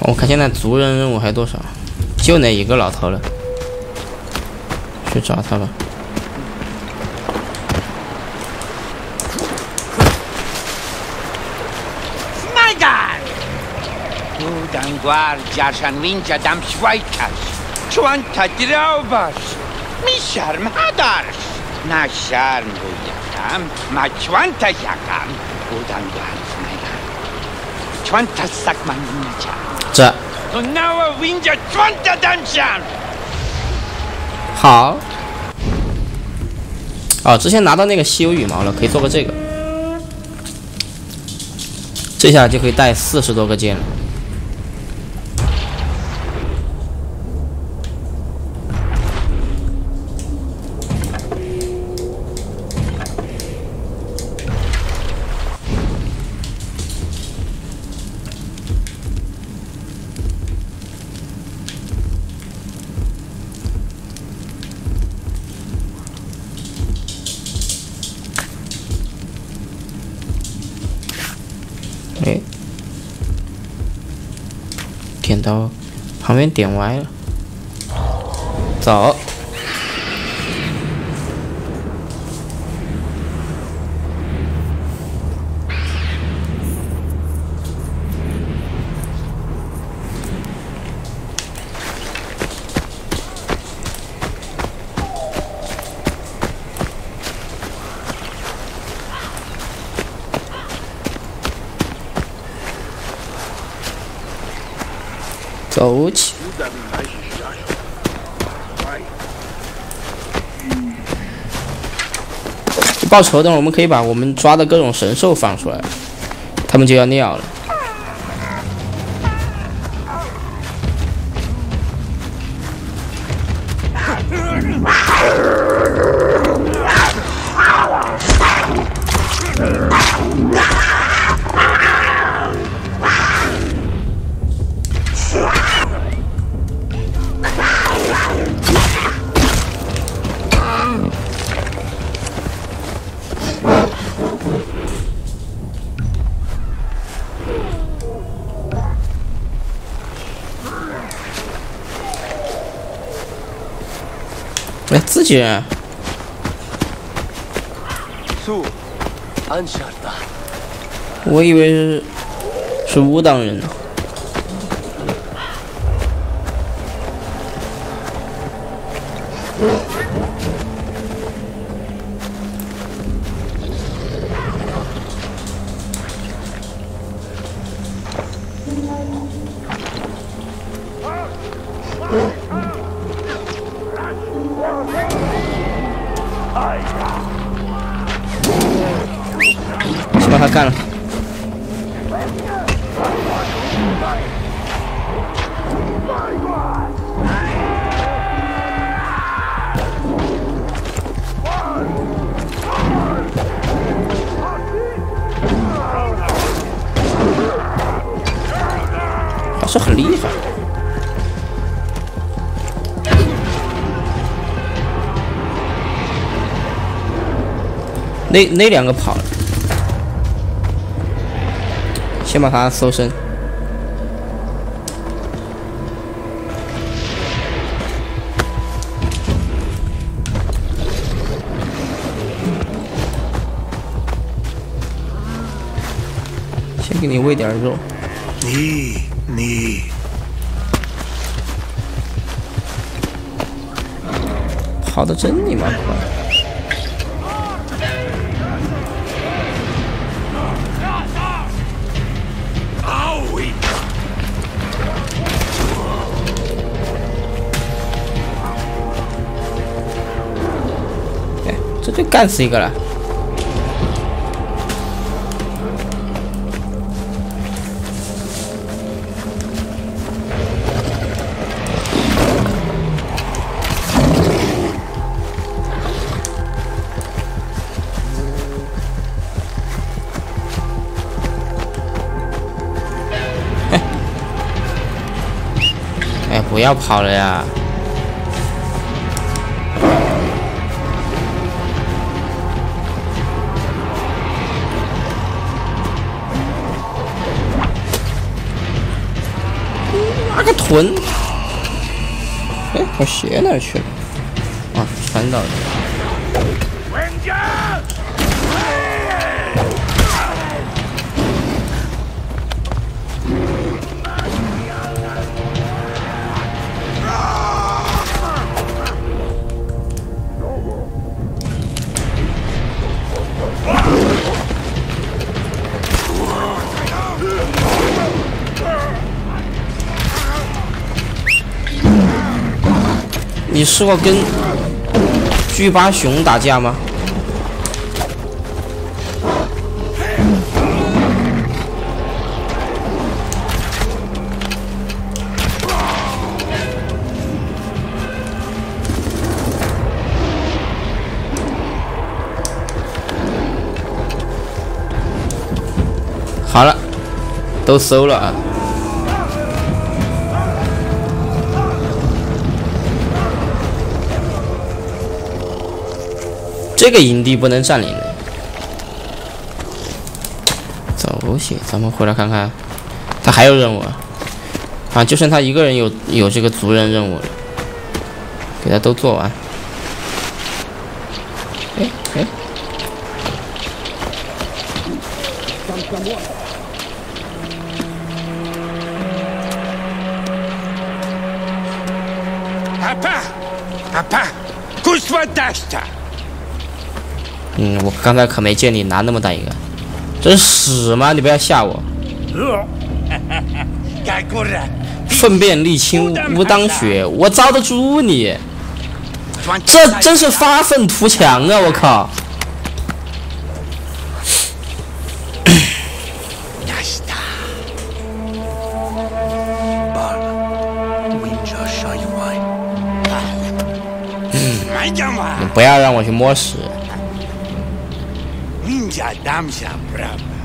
我看现在族人任务还多少？就那一个老头了。去找他吧。My god 孤单寡家乡邻家大门外插着穿插着老爸去你下什么蛋拿下我一看嘛全他下岗孤单寡妇没干全他萨克曼尼家 danshan. 好。哦，之前拿到那个稀有羽毛了，可以做个这个。这下就可以带四十多个剑了。哎，点到旁边点歪了，走。走起！报仇，等会我们可以把我们抓的各种神兽放出来，他们就要尿了。哎，自己人，Su, Ansharta. 我以为是是武当人呢。干了。还是很厉害。那那两个跑了，先把它搜身。先给你喂点肉。你你跑的真你妈快！这就干死一个了。哎，不要跑了呀！滚？哎，我鞋哪去了？啊，穿到了。你试过跟巨巴熊打架吗？好了，都收了啊。这个营地不能占领的，走起！咱们回来看看，他还有任务啊！啊，就剩他一个人有有这个族人任务了，给他都做完。哎哎！阿爸，阿爸，给我打他！嗯，我刚才可没见你拿那么大一个，这是屎吗？你不要吓我。顺便沥青乌当雪，我遭得住你。这真是发愤图强啊，我靠。你不要让我去摸屎。Ninja Damja Brahma.